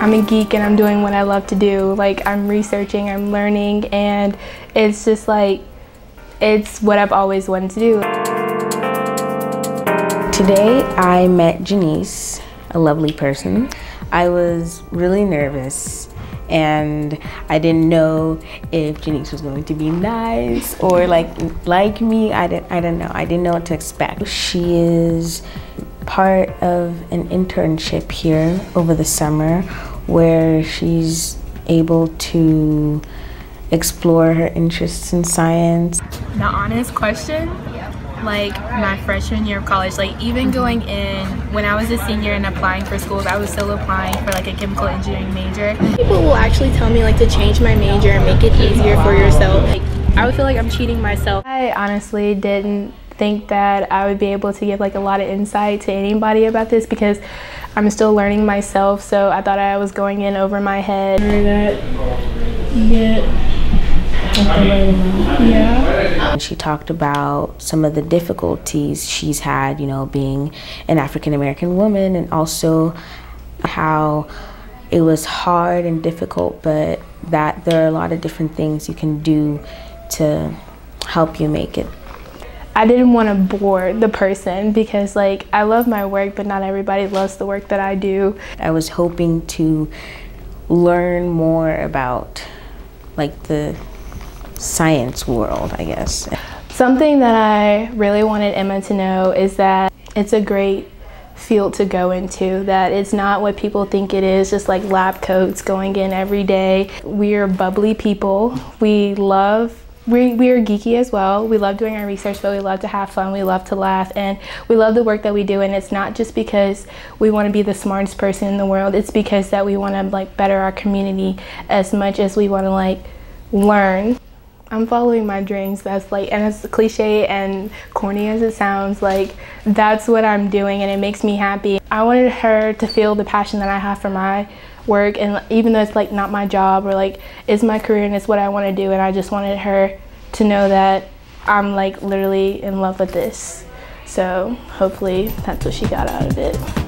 I'm a geek and I'm doing what I love to do. Like I'm researching, I'm learning, and it's just like, it's what I've always wanted to do. Today I met Janice, a lovely person. I was really nervous and I didn't know if Janice was going to be nice or like like me. I didn't I didn't know. I didn't know what to expect. She is part of an internship here over the summer where she's able to explore her interests in science. The honest question like my freshman year of college like even going in when i was a senior and applying for schools i was still applying for like a chemical engineering major. People will actually tell me like to change my major and make it easier for yourself. Like i would feel like i'm cheating myself. I honestly didn't think that i would be able to give like a lot of insight to anybody about this because i'm still learning myself so i thought i was going in over my head yeah. She talked about some of the difficulties she's had, you know, being an African American woman and also how it was hard and difficult, but that there are a lot of different things you can do to help you make it. I didn't want to bore the person because like I love my work, but not everybody loves the work that I do. I was hoping to learn more about like the science world, I guess. Something that I really wanted Emma to know is that it's a great field to go into, that it's not what people think it is, just like lab coats going in every day. We're bubbly people. We love we, we are geeky as well. We love doing our research, but we love to have fun. We love to laugh, and we love the work that we do. And it's not just because we want to be the smartest person in the world. It's because that we want to like better our community as much as we want to like learn. I'm following my dreams. That's like, and as cliche and corny as it sounds, like that's what I'm doing and it makes me happy. I wanted her to feel the passion that I have for my work and even though it's like not my job or like it's my career and it's what I want to do and I just wanted her to know that I'm like literally in love with this. So hopefully that's what she got out of it.